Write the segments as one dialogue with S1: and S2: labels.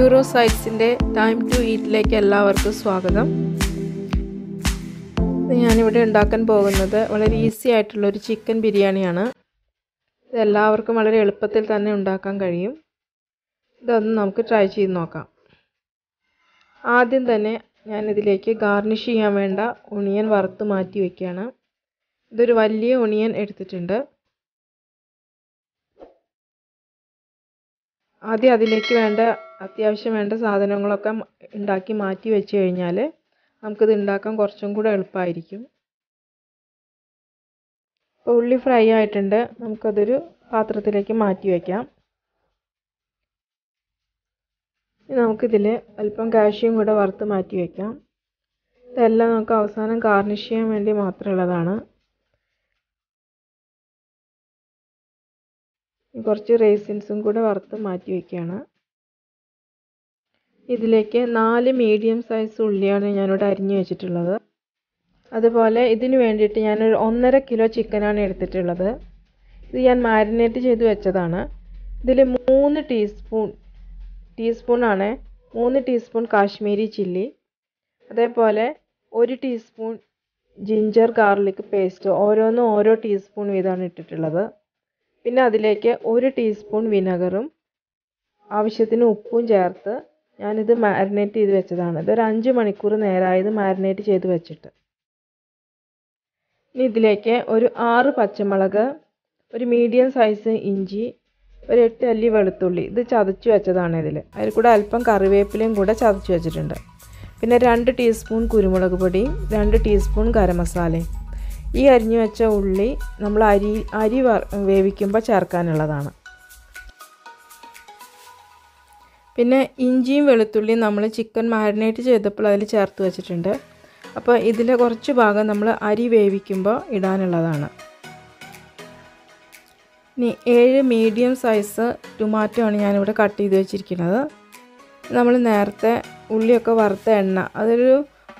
S1: Euro സൈറ്റ്സിന്റെ time to ഈറ്റിലേക്ക് എല്ലാവർക്കും സ്വാഗതം. ഞാനിവിടെ ഉണ്ടാക്കാൻ പോകുന്നത് വളരെ ഈസി ആയിട്ടുള്ള ഒരു ചിക്കൻ ബിരിയാണിയാണ്. ഇത് എല്ലാവർക്കും വളരെ എളുപ്പത്തിൽ തന്നെ ഉണ്ടാക്കാൻ കഴിയും. ഇതൊന്ന് നമുക്ക് ട്രൈ ചെയ്ത് നോക്കാം. ആദ്യം തന്നെ ഞാനിതിലേക്ക് ഗാർണിഷ് ചെയ്യാൻ വേണ്ട ഒണിയൻ വറുത്ത് മാറ്റി വയ്ക്കുകയാണ് ഇതൊരു വലിയ ഒണിയൻ എടുത്തിട്ടുണ്ട്. ആദ്യം അതിലേക്ക് വേണ്ട അത്യാവശ്യം വേണ്ട സാധനങ്ങളൊക്കെ ഉണ്ടാക്കി മാറ്റി വെച്ച് കഴിഞ്ഞാൽ നമുക്കിത് ഉണ്ടാക്കാൻ കുറച്ചും കൂടെ എളുപ്പമായിരിക്കും. ഇപ്പോൾ ഉള്ളി ഫ്രൈ ആയിട്ടുണ്ട്. നമുക്കതൊരു പാത്രത്തിലേക്ക് മാറ്റി വയ്ക്കാം നമുക്കിതിൽ അല്പം കാഷ്യും കൂടെ വറുത്ത് മാറ്റി വയ്ക്കാം ഇതെല്ലാം നമുക്ക് അവസാനം ഗാർണിഷ് ചെയ്യാൻ വേണ്ടി മാത്രമുള്ളതാണ് കുറച്ച് റേസിൻസും കൂടെ വറുത്ത് മാറ്റി വയ്ക്കുകയാണ് ഇതിലേക്ക് നാല് മീഡിയം സൈസ് ഉള്ളിയാണ് ഞാനിവിടെ അരിഞ്ഞു വെച്ചിട്ടുള്ളത്. അതുപോലെ ഇതിന് വേണ്ടിയിട്ട് ഞാനൊരു ഒന്നര കിലോ ചിക്കനാണ് എടുത്തിട്ടുള്ളത്. ഇത് ഞാൻ മാരിനേറ്റ് ചെയ്ത് വെച്ചതാണ്. ഇതിൽ മൂന്ന് ടീസ്പൂൺ ടീസ്പൂണാണ് മൂന്ന് ടീസ്പൂൺ കാശ്മീരി ചില്ലി. അതേപോലെ ഒരു ടീസ്പൂൺ ജിഞ്ചർ ഗാർലിക് പേസ്റ്റ് ഓരോന്നും ഓരോ ടീസ്പൂൺ വീതമാണ് ഇട്ടിട്ടുള്ളത്. പിന്നെ അതിലേക്ക് ഒരു ടീസ്പൂൺ വിനെഗറും ആവശ്യത്തിന് ഉപ്പും ചേർത്ത് ഞാനിത് മാരിനേറ്റ് ചെയ്ത് വെച്ചതാണ്. ഇതൊരു അഞ്ച് മണിക്കൂർ നേരമായത് മാരിനേറ്റ് ചെയ്ത് വെച്ചിട്ട്. ഇനി ഇതിലേക്ക് ഒരു ആറ് പച്ചമുളക് ഒരു മീഡിയം സൈസ് ഇഞ്ചി ഒരു എട്ട് അല്ലി വെളുത്തുള്ളി ഇത് ചതച്ച് വെച്ചതാണ് ഇതിൽ അതിൽ കൂടെ അല്പം കറിവേപ്പിലയും കൂടെ ചതച്ച് വെച്ചിട്ടുണ്ട്. പിന്നെ രണ്ട് ടീസ്പൂൺ കുരുമുളക് പൊടി രണ്ട് ടീസ്പൂൺ ഗരം മസാലയും. ഈ അരിഞ്ഞു വെച്ച ഉള്ളി നമ്മൾ അരി അരി വേവിക്കുമ്പോൾ ചേർക്കാനുള്ളതാണ്. പിന്നെ ഇഞ്ചിയും വെളുത്തുള്ളിയും നമ്മൾ ചിക്കൻ മാരിനേറ്റ് ചെയ്തപ്പോൾ അതിൽ ചേർത്ത് വെച്ചിട്ടുണ്ട്. അപ്പോൾ ഇതിലെ കുറച്ച് ഭാഗം നമ്മൾ അരി വേവിക്കുമ്പോൾ ഇടാനുള്ളതാണ്. ഇനി ഏഴ് മീഡിയം സൈസ് ടൊമാറ്റോ ആണ് ഞാനിവിടെ കട്ട് ചെയ്ത് വെച്ചിരിക്കുന്നത്. നമ്മൾ നേരത്തെ ഉള്ളിയൊക്കെ വറുത്ത എണ്ണ അതൊരു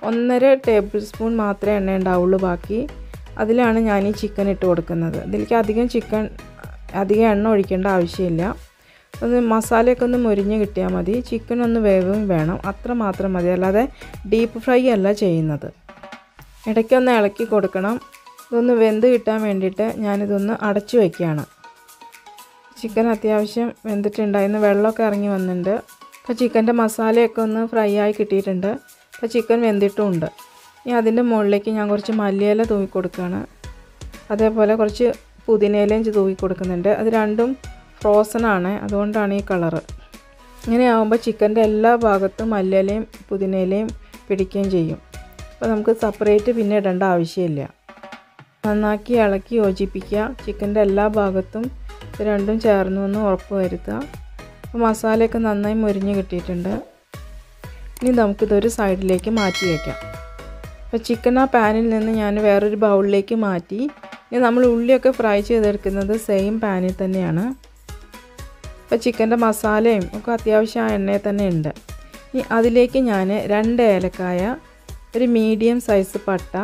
S1: ഒന്നര ടേബിൾ സ്പൂൺ മാത്രമേ എണ്ണ ഉണ്ടാവുള്ളൂ ബാക്കി. അതിലാണ് ഞാൻ ഈ ചിക്കൻ ഇട്ട് കൊടുക്കുന്നത്. ഇതിലേക്ക് അധികം ചിക്കൻ അധികം എണ്ണ ഒഴിക്കേണ്ട ആവശ്യമില്ല. ഒന്ന് മസാലയൊക്കെ ഒന്ന് മുരിഞ്ഞ് കിട്ടിയാൽ മതി. ചിക്കൻ ഒന്ന് വേഗം വേണം. അത്ര മാത്രം മതി. അല്ലാതെ ഡീപ്പ് ഫ്രൈ അല്ല ചെയ്യുന്നത്. ഇടയ്ക്കൊന്ന് ഇളക്കി കൊടുക്കണം. ഇതൊന്ന് വെന്ത് കിട്ടാൻ വേണ്ടിയിട്ട് ഞാനിതൊന്ന് അടച്ചു വയ്ക്കുകയാണ് ചിക്കൻ അത്യാവശ്യം വെന്തിട്ടുണ്ടായിരുന്നു വെള്ളമൊക്കെ ഇറങ്ങി വന്നിട്ടുണ്ട്. അപ്പോൾ ചിക്കന്റെ മസാലയൊക്കെ ഒന്ന് ഫ്രൈ ആയി കിട്ടിയിട്ടുണ്ട്. അപ്പോൾ ചിക്കൻ വെന്തിട്ടുമുണ്ട്. ഇനി അതിന്റെ മുകളിലേക്ക് ഞാൻ കുറച്ച് മല്ലിയില കൊടുക്കുകയാണ് അതേപോലെ കുറച്ച് പുതിനയിലയും തൂവി കൊടുക്കുന്നുണ്ട് അത് രണ്ടും ഫ്രോസൺ ആണ്. അതുകൊണ്ടാണ് ഈ കളറ് ഇങ്ങനെ ആകുമ്പോൾ ചിക്കന്റെ എല്ലാ ഭാഗത്തും മല്ലിയിലയും പുതിനയിലയും പിടിക്കുകയും ചെയ്യും. അപ്പോൾ നമുക്ക് സെപ്പറേറ്റ് പിന്നെ ഇടേണ്ട ആവശ്യമില്ല. നന്നാക്കി ഇളക്കി യോജിപ്പിക്കുക. ചിക്കന്റെ എല്ലാ ഭാഗത്തും രണ്ടും ചേർന്നു എന്ന് ഉറപ്പ് വരുത്തുക. അപ്പോൾ മസാലയൊക്കെ നന്നായി മുരിഞ്ഞ് കിട്ടിയിട്ടുണ്ട്. ഇനി നമുക്കിതൊരു സൈഡിലേക്ക് മാറ്റി വയ്ക്കാം അപ്പോൾ ചിക്കൻ ആ പാനിൽ നിന്ന് ഞാൻ വേറൊരു ബൗളിലേക്ക് മാറ്റി. ഇനി നമ്മൾ ഉള്ളിയൊക്കെ ഫ്രൈ ചെയ്തെടുക്കുന്നത് സെയിം പാനിൽ തന്നെയാണ്. അപ്പോൾ ചിക്കന്റെ മസാലയും ഒക്കെ അത്യാവശ്യം ആ എണ്ണയിൽ തന്നെ ഉണ്ട്. ഇനി അതിലേക്ക് ഞാൻ രണ്ട് ഏലക്കായ ഒരു മീഡിയം സൈസ് പട്ട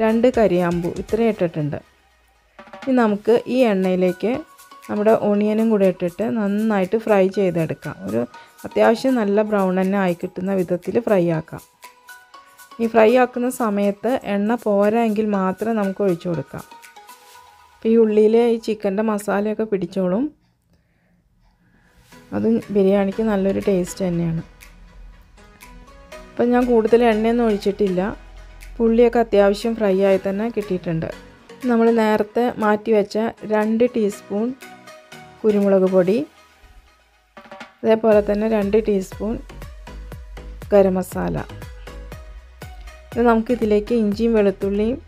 S1: രണ്ട് കരിയാമ്പു ഇത്രയും ഇട്ടിട്ടുണ്ട്. ഇനി നമുക്ക് ഈ എണ്ണയിലേക്ക് നമ്മുടെ ഓണിയനും കൂടെ ഇട്ടിട്ട് നന്നായിട്ട് ഫ്രൈ ചെയ്തെടുക്കാം. ഒരു അത്യാവശ്യം നല്ല ബ്രൗൺ തന്നെ ആയി കിട്ടുന്ന വിധത്തിൽ ഫ്രൈ ആക്കാം. ഈ ഫ്രൈ ആക്കുന്ന സമയത്ത് എണ്ണ പോരാ എങ്കിൽ മാത്രം നമുക്ക് ഒഴിച്ചു കൊടുക്കാം. അപ്പോൾ ഈ ഉള്ളിയിൽ ഈ ചിക്കന്റെ മസാലയൊക്കെ പിടിച്ചോളും. അതും ബിരിയാണിക്ക് നല്ലൊരു ടേസ്റ്റ് തന്നെയാണ്. അപ്പം ഞാൻ കൂടുതൽ എണ്ണയൊന്നും ഒഴിച്ചിട്ടില്ല. പുള്ളിയൊക്കെ അത്യാവശ്യം ഫ്രൈ ആയി തന്നെ കിട്ടിയിട്ടുണ്ട്. നമ്മൾ നേരത്തെ മാറ്റി വെച്ച രണ്ട് ടീസ്പൂൺ കുരുമുളക് പൊടി അതേപോലെ തന്നെ രണ്ട് ടീസ്പൂൺ ഗരം മസാല. ഇത് നമുക്കിതിലേക്ക് ഇഞ്ചിയും വെളുത്തുള്ളിയും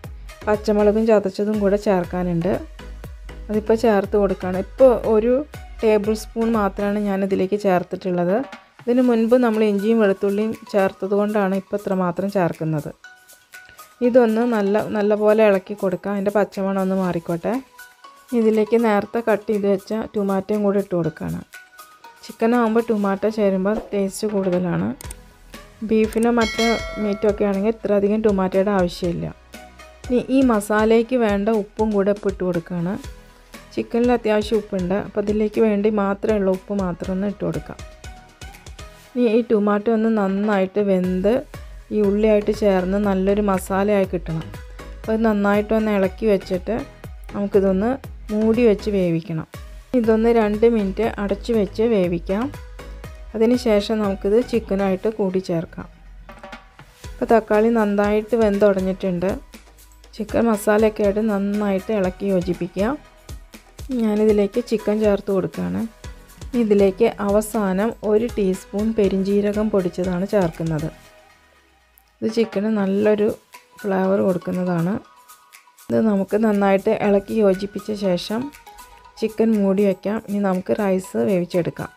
S1: പച്ചമുളകും ചതച്ചതും കൂടെ ചേർക്കാനുണ്ട്. അതിപ്പോൾ ചേർത്ത് കൊടുക്കുകയാണ്. ഇപ്പോൾ ഒരു ടേബിൾ സ്പൂൺ മാത്രമാണ് ഞാൻ ഇതിലേക്ക് ചേർത്തിട്ടുള്ളത്. ഇതിന് മുൻപ് നമ്മൾ ഇഞ്ചിയും വെളുത്തുള്ളിയും ചേർത്തത് കൊണ്ടാണ് ഇപ്പോൾ ഇത്ര മാത്രം ചേർക്കുന്നത്. ഇതൊന്ന് നല്ല നല്ലപോലെ ഇളക്കി കൊടുക്കാം. അതിന്റെ പച്ചമണം ഒന്ന് മാറിക്കോട്ടെ. ഇതിലേക്ക് നേരത്തെ കട്ട് ചെയ്ത് വെച്ച ടൊമാറ്റോയും കൂടി ഇട്ട് കൊടുക്കുകയാണ് ചിക്കൻ ആകുമ്പോൾ ടൊമാറ്റോ ചേരുമ്പോൾ ടേസ്റ്റ് കൂടുതലാണ്. ബീഫിനോ മറ്റോ മീറ്റോ ഒക്കെ ആണെങ്കിൽ ഇത്ര അധികം ടൊമാറ്റോയുടെ ആവശ്യമില്ല. ഇനി ഈ മസാലയ്ക്ക് വേണ്ട ഉപ്പും കൂടെ ഇപ്പോൾ ഇട്ട് കൊടുക്കുകയാണ് ചിക്കനിൽ അത്യാവശ്യം ഉപ്പുണ്ട്. അപ്പോൾ അതിലേക്ക് വേണ്ടി മാത്രമേ ഉള്ളൂ. ഉപ്പ് മാത്രം ഒന്ന് ഇട്ട് കൊടുക്കാം. ഇനി ഈ ടൊമാറ്റോ ഒന്ന് നന്നായിട്ട് വെന്ത് ഈ ഉള്ളിയായിട്ട് ചേർന്ന് നല്ലൊരു മസാലയായി കിട്ടണം. അപ്പോൾ ഇത് നന്നായിട്ടൊന്ന് ഇളക്കി വെച്ചിട്ട് നമുക്കിതൊന്ന് മൂടി വെച്ച് വേവിക്കണം. ഇതൊന്ന് രണ്ട് മിനിറ്റ് അടച്ചു വെച്ച് വേവിക്കാം. അതിന് ശേഷം നമുക്കിത് ചിക്കനായിട്ട് കൂടി ചേർക്കാം. ഇപ്പോൾ തക്കാളി നന്നായിട്ട് വെന്തുടഞ്ഞിട്ടുണ്ട്. ചിക്കൻ മസാലയൊക്കെ ആയിട്ട് നന്നായിട്ട് ഇളക്കി യോജിപ്പിക്കുക ഞാനിതിലേക്ക് ചിക്കൻ ചേർത്ത് കൊടുക്കുകയാണ്. ഇതിലേക്ക് അവസാനം ഒരു ടീസ്പൂൺ പെരിഞ്ജീരകം പൊടിച്ചതാണ് ചേർക്കുന്നത്. ഇത് ചിക്കന് നല്ലൊരു ഫ്ലേവർ കൊടുക്കുന്നതാണ്. ഇത് നമുക്ക് നന്നായിട്ട് ഇളക്കി യോജിപ്പിച്ച ശേഷം ചിക്കൻ മൂടി വയ്ക്കാം. ഇനി നമുക്ക് റൈസ് വേവിച്ചെടുക്കാം.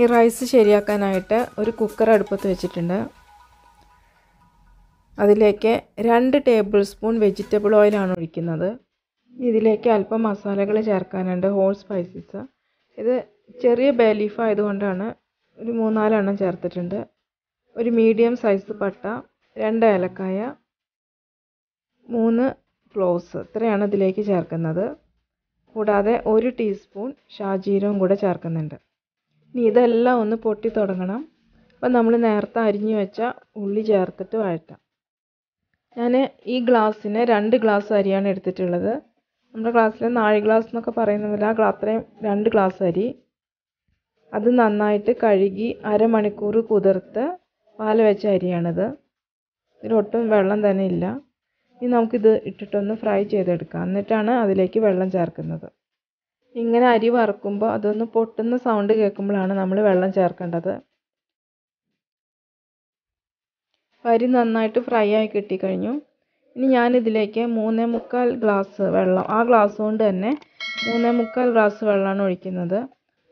S1: ഈ റൈസ് ശരിയാക്കാനായിട്ട് ഒരു കുക്കർ അടുപ്പത്ത് വെച്ചിട്ടുണ്ട്. അതിലേക്ക് രണ്ട് ടേബിൾ സ്പൂൺ വെജിറ്റബിൾ ഓയിലാണ് ഒഴിക്കുന്നത്. ഇതിലേക്ക് അല്പം മസാലകൾ ചേർക്കാനുണ്ട് ഹോൾ സ്പൈസസ് ഇത് ചെറിയ ബേ ലീഫ് ആയതുകൊണ്ടാണ് ഒരു മൂന്നാലെണ്ണം ചേർത്തിട്ടുണ്ട്. ഒരു മീഡിയം സൈസ് പട്ട രണ്ട് ഏലക്കായ മൂന്ന് ക്ലോസ് ഇത്രയാണ് ഇതിലേക്ക് ചേർക്കുന്നത്. കൂടാതെ ഒരു ടീസ്പൂൺ ഷാജീരവും കൂടെ ചേർക്കുന്നുണ്ട്. ഇനി ഇതെല്ലാം ഒന്ന് പൊട്ടി തുടങ്ങണം. അപ്പം നമ്മൾ നേരത്തെ അരിഞ്ഞു വെച്ച ഉള്ളി ചേർത്തിട്ട് വഴറ്റാം. ഞാൻ ഈ ഗ്ലാസ്സിന് രണ്ട് ഗ്ലാസ് അരിയാണ് എടുത്തിട്ടുള്ളത്. നമ്മുടെ ക്ലാസ്സിൽ നാഴി ഗ്ലാസ് എന്നൊക്കെ പറയുന്നില്ല ആ അത്രയും രണ്ട് ഗ്ലാസ് അരി. അത് നന്നായിട്ട് കഴുകി അരമണിക്കൂർ കുതിർത്ത് പാൽ വെച്ച അരിയാണിത്. ഇതിലൊട്ടും വെള്ളം തന്നെ ഇല്ല. ഇനി നമുക്കിത് ഇട്ടിട്ടൊന്ന് ഫ്രൈ ചെയ്തെടുക്കാം. എന്നിട്ടാണ് അതിലേക്ക് വെള്ളം ചേർക്കുന്നത്. ഇങ്ങനെ അരി വറുക്കുമ്പോൾ അതൊന്ന് പൊട്ടുന്ന സൗണ്ട് കേൾക്കുമ്പോഴാണ് നമ്മൾ വെള്ളം ചേർക്കേണ്ടത്. അരി നന്നായിട്ട് ഫ്രൈ ആയി കിട്ടിക്കഴിഞ്ഞു. ഇനി ഞാനിതിലേക്ക് മൂന്നേ മുക്കാൽ ഗ്ലാസ് വെള്ളം ആ ഗ്ലാസ് കൊണ്ട് തന്നെ മൂന്നേ മുക്കാൽ ഗ്ലാസ് വെള്ളമാണ് ഒഴിക്കുന്നത്.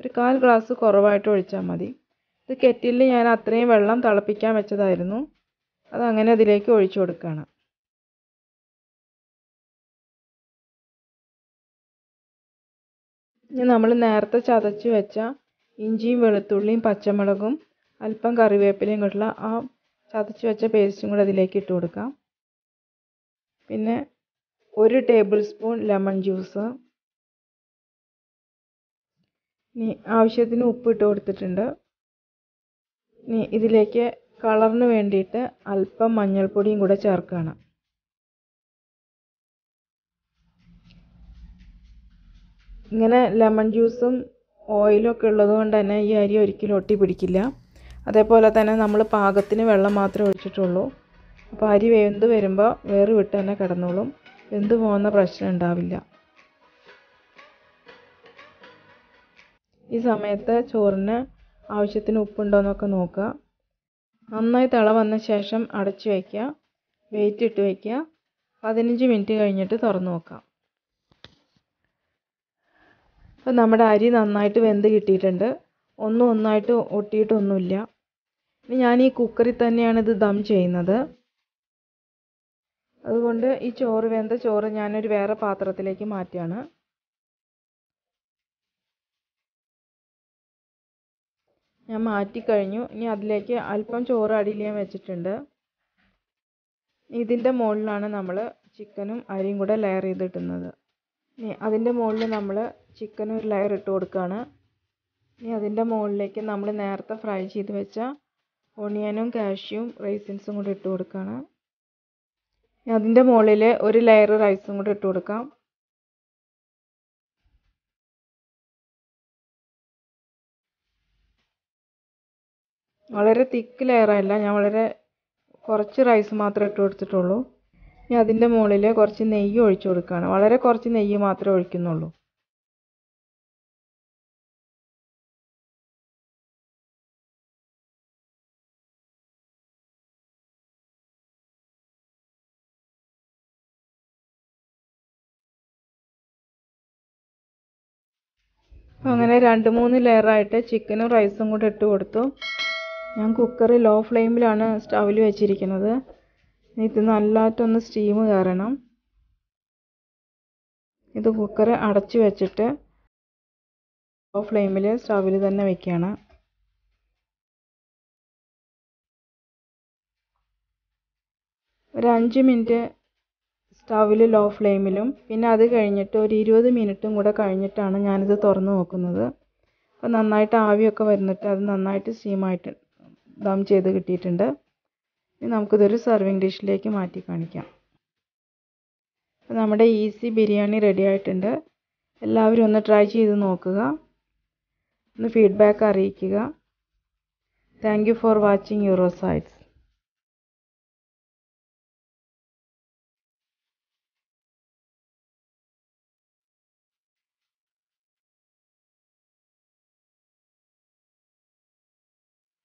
S1: ഒരു കാൽ ഗ്ലാസ് കുറവായിട്ട് ഒഴിച്ചാൽ മതി. ഇത് കെറ്റിലിൽ ഞാൻ അത്രയും വെള്ളം തിളപ്പിക്കാൻ വെച്ചതായിരുന്നു. അതങ്ങനെ അതിലേക്ക് ഒഴിച്ചു കൊടുക്കുകയാണ്. ഇനി നമ്മൾ നേരത്തെ ചതച്ച് വെച്ച ഇഞ്ചിയും വെളുത്തുള്ളിയും പച്ചമുളകും അല്പം കറിവേപ്പിലയും കൂടെയുള്ള ആ ചതച്ച് വെച്ച പേസ്റ്റും കൂടെ അതിലേക്ക് ഇട്ട് കൊടുക്കാം. പിന്നെ ഒരു ടേബിൾ സ്പൂൺ ലെമൺ ജ്യൂസ് ഇനി ആവശ്യത്തിന് ഉപ്പ് ഇട്ട് കൊടുത്തിട്ടുണ്ട്. ഇനി ഇതിലേക്ക് കളറിന് വേണ്ടിയിട്ട് അല്പം മഞ്ഞൾപ്പൊടിയും കൂടെ ചേർക്കുകയാണ് ഇങ്ങനെ ലെമൺ ജ്യൂസും ഓയിലൊക്കെ ഉള്ളത് കൊണ്ട് തന്നെ ഈ അരി ഒരിക്കലും ഒട്ടി പിടിക്കില്ല. അതേപോലെ തന്നെ നമ്മൾ പാകത്തിന് വെള്ളം മാത്രമേ ഒഴിച്ചിട്ടുള്ളൂ. അപ്പോൾ അരി വെന്ത് വരുമ്പോൾ വേറ് വിട്ട് തന്നെ കിടന്നോളും. വെന്ത് പോകുന്ന പ്രശ്നം ഉണ്ടാവില്ല. ഈ സമയത്ത് ചോറിന് ആവശ്യത്തിന് ഉപ്പുണ്ടോ എന്നൊക്കെ നോക്കുക. നന്നായി തിള വന്ന ശേഷം അടച്ചു വയ്ക്കുക. വെയിറ്റ് ഇട്ട് വയ്ക്കുക. പതിനഞ്ച് മിനിറ്റ് കഴിഞ്ഞിട്ട് തുറന്ന് നോക്കാം അപ്പോൾ നമ്മുടെ അരി നന്നായിട്ട് വെന്ത് കിട്ടിയിട്ടുണ്ട്. ഒന്നും ഒന്നായിട്ട് ഒട്ടിയിട്ടൊന്നുമില്ല. ഞാൻ ഈ കുക്കറിൽ തന്നെയാണ് ഇത് ദം ചെയ്യുന്നത്. അതുകൊണ്ട് ഈ ചോറ് വെന്ത ചോറ് ഞാനൊരു വേറെ പാത്രത്തിലേക്ക് മാറ്റുകയാണ്. ഞാൻ മാറ്റിക്കഴിഞ്ഞു. ഇനി അതിലേക്ക് അല്പം ചോറ് അടിയിൽ ഞാൻ വെച്ചിട്ടുണ്ട്. ഇതിന്റെ മുകളിലാണ് നമ്മൾ ചിക്കനും അരിയും കൂടെ ലെയർ ചെയ്തിട്ടുന്നത്. ഇനി അതിന്റെ മുകളിൽ നമ്മൾ ചിക്കനും ഒരു ലെയർ ഇട്ട് കൊടുക്കുകയാണ്. ഇനി അതിന്റെ മുകളിലേക്ക് നമ്മൾ നേരത്തെ ഫ്രൈ ചെയ്ത് വെച്ച ഓണിയനും കാഷ്യും റൈസിൻസും കൂടി ഇട്ട് കൊടുക്കുകയാണ്. അതിന്റെ മുകളിൽ ഒരു ലെയർ റൈസും കൂടി ഇട്ട് കൊടുക്കാം. വളരെ തിക്ക് ലെയറല്ല ഞാൻ വളരെ കുറച്ച് റൈസ് മാത്രമേ ഇട്ട് കൊടുത്തിട്ടുള്ളൂ. ഇനി അതിന്റെ മുകളിൽ കുറച്ച് നെയ്യ് ഒഴിച്ചു കൊടുക്കുകയാണ് വളരെ കുറച്ച് നെയ്യ് മാത്രമേ ഒഴിക്കുന്നുള്ളൂ. അങ്ങനെ രണ്ട് മൂന്ന് ലെയറായിട്ട് ചിക്കനും റൈസും കൂടെ ഇട്ട് കൊടുത്തു. ഞാൻ കുക്കർ ലോ ഫ്ലെയിമിലാണ് സ്റ്റൗവിൽ വെച്ചിരിക്കുന്നത്. ഇത് നല്ലതായിട്ടൊന്ന് സ്റ്റീം കയറണം ഇത് കുക്കർ അടച്ചു വെച്ചിട്ട് ലോ ഫ്ലെയിമിൽ സ്റ്റൗവിൽ തന്നെ വെക്കുകയാണ് ഒരു അഞ്ച് മിനിറ്റ് സ്റ്റൗവിൽ ലോ ഫ്ലെയിമിലും പിന്നെ അത് കഴിഞ്ഞിട്ട് ഒരു ഇരുപത് മിനിറ്റും കൂടെ കഴിഞ്ഞിട്ടാണ് ഞാനിത് തുറന്ന് നോക്കുന്നത്. അപ്പോൾ നന്നായിട്ട് ആവിയൊക്കെ വരുന്നിട്ട് അത് നന്നായിട്ട് സ്റ്റീമായിട്ട് ദം ചെയ്ത് കിട്ടിയിട്ടുണ്ട്. ഇനി നമുക്കിതൊരു സെർവിങ് ഡിഷിലേക്ക് മാറ്റി കാണിക്കാം. അപ്പോൾ നമ്മുടെ ഈസി ബിരിയാണി റെഡി ആയിട്ടുണ്ട്. എല്ലാവരും ഒന്ന് ട്രൈ ചെയ്ത് നോക്കുക. ഒന്ന് ഫീഡ്ബാക്ക് അറിയിക്കുക. Thank for watching Euro sites.